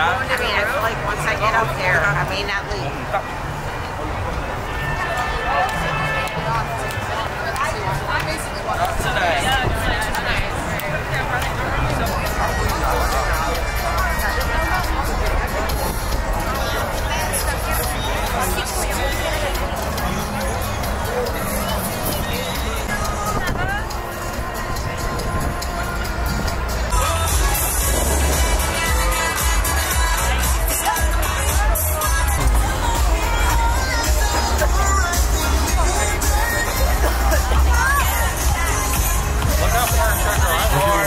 I mean, I feel like once I get up there, I may not leave.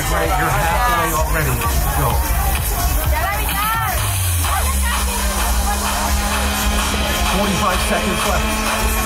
You're halfway already. Go. 45 seconds left.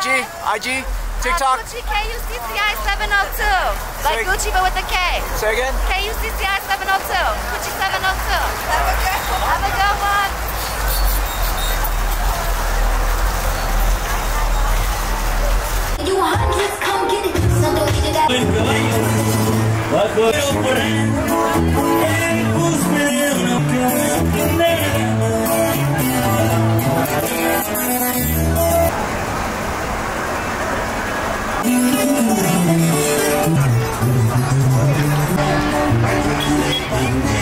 IG? IG? TikTok? Gucci KUCCI 702. Like Say- Gucci, but with a K. Say again? KUCCI 702. Gucci 702. Have a good one. Have a good one. You hundreds, come get it. So don't need that. Ese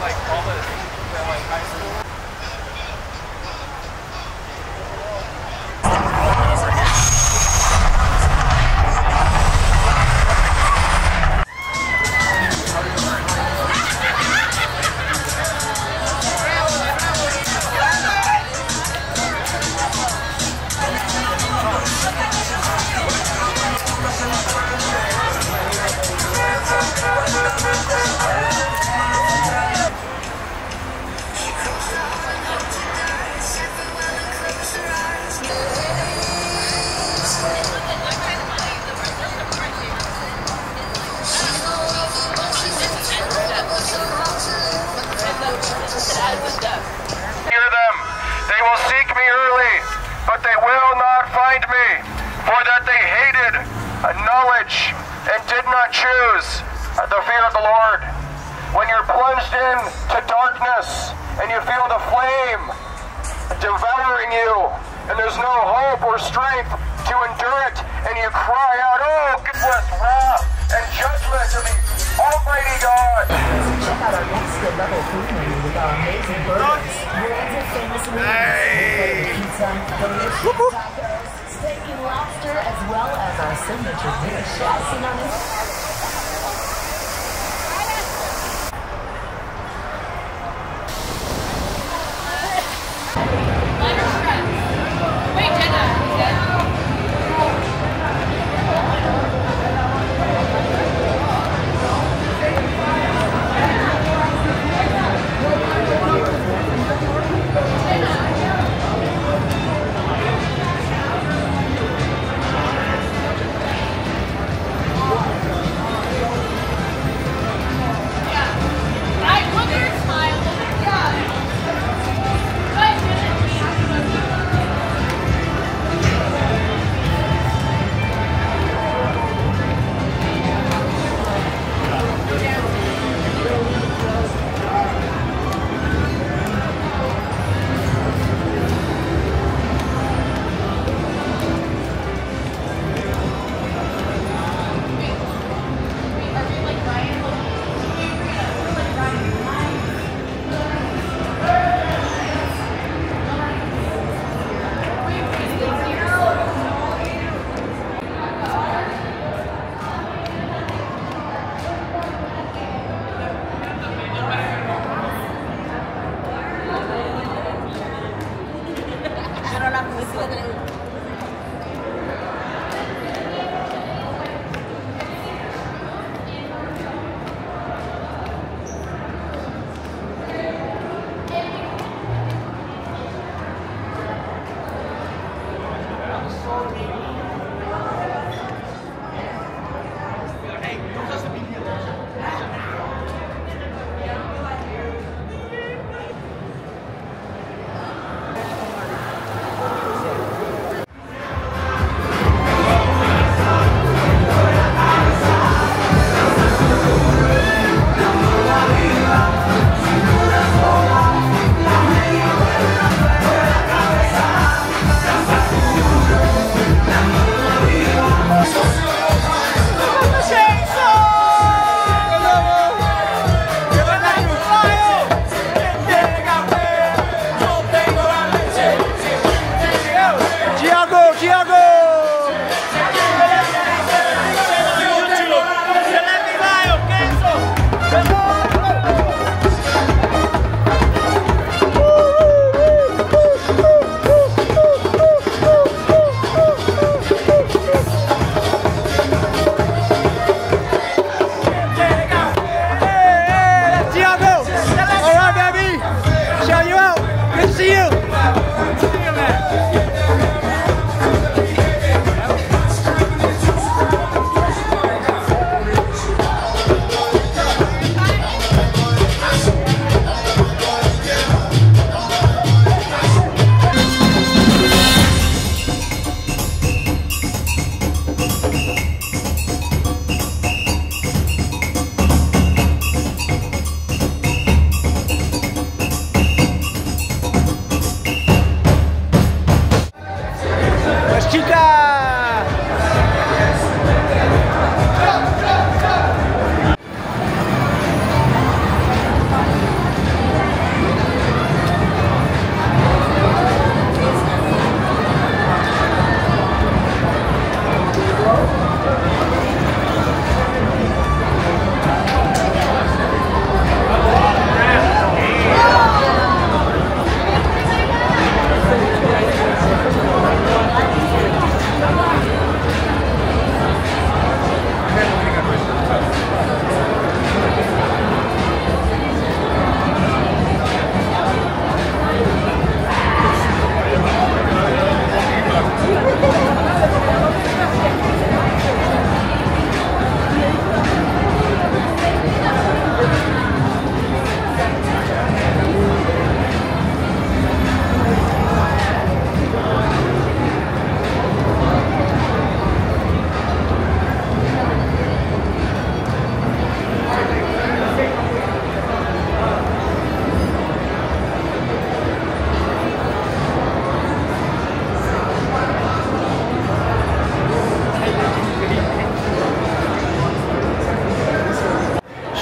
like all the, the like high school Tacos, steak and lobster, as well as our signature dish.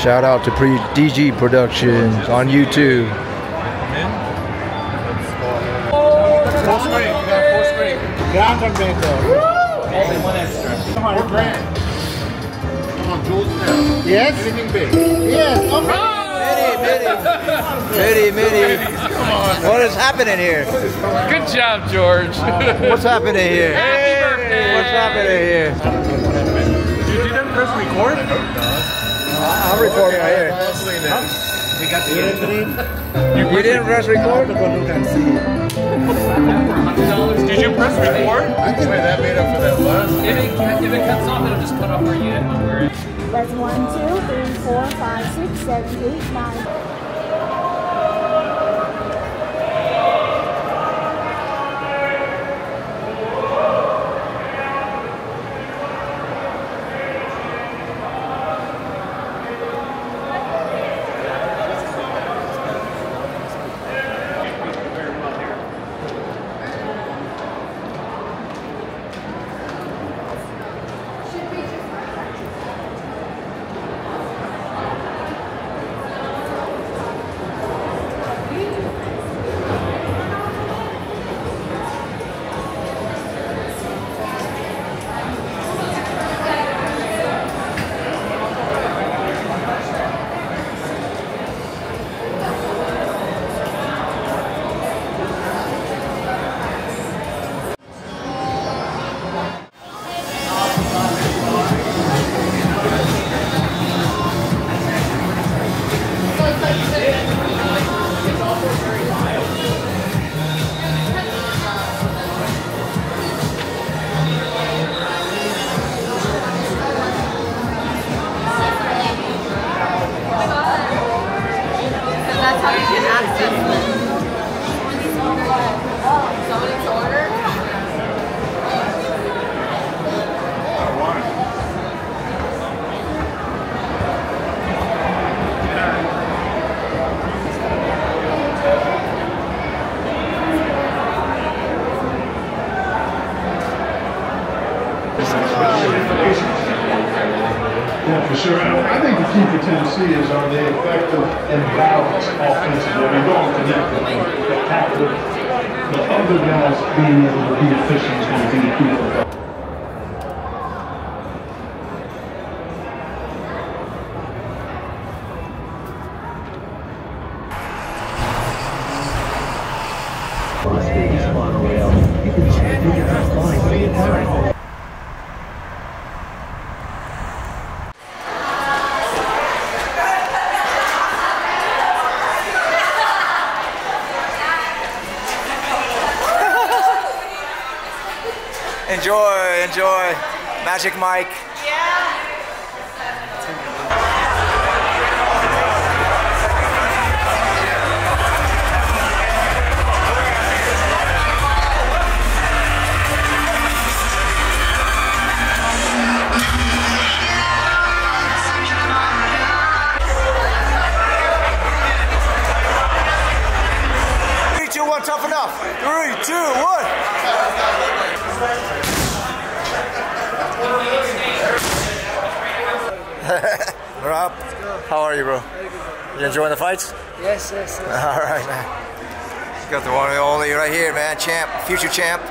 Shout out to Pre DG Productions on YouTube. Full screen. We got full screen. Ground Only one extra. Come on, grand. Come on, Jules now. Yes? Anything big? Yes. Okay. Mitty, Mitty. Come on. What is happening here? Good job, George. What's happening here? Happy birthday. What's happening here? You didn't press record? I'm recording right here. We got the Anthony. You didn't press record? Look and see. Did you press record? I can Wait, that made up for that last. If it, if it cuts off, it'll just cut off where you where it. That's one, two, three, four, five, six, seven, eight, nine. Tennessee is are they effective and balanced offensively? They don't connect the the tackle. The other guys being able to be efficient is going to be the key Enjoy, enjoy. Magic Mike. One, Tuff N Uff. Three, two, one. Rob, how are you, bro? You enjoying the fights? Yes, yes, yes. All right, man. Got the one and only right here, man. Champ, future champ.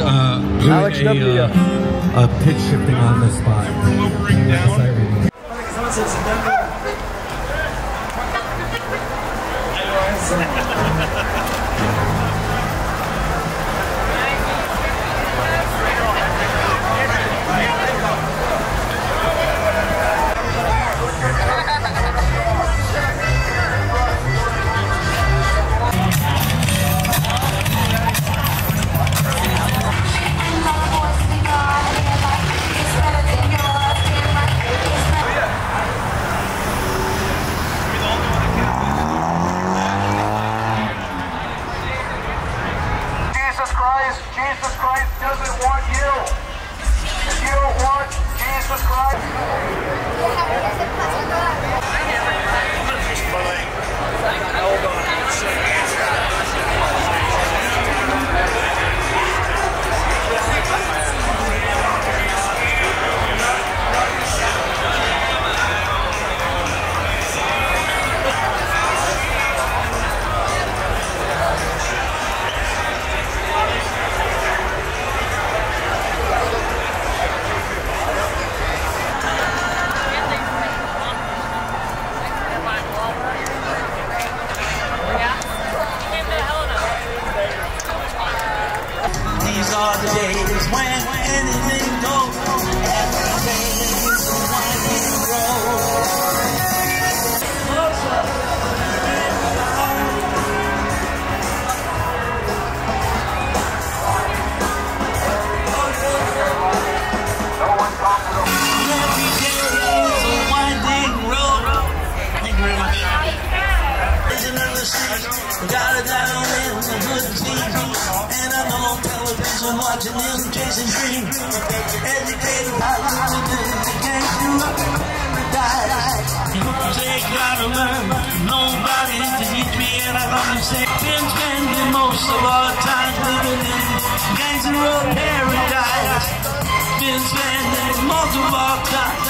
I'm uh, doing Alex a, w. Uh, a pitch shifting on the spot. Five. Spend like most of time.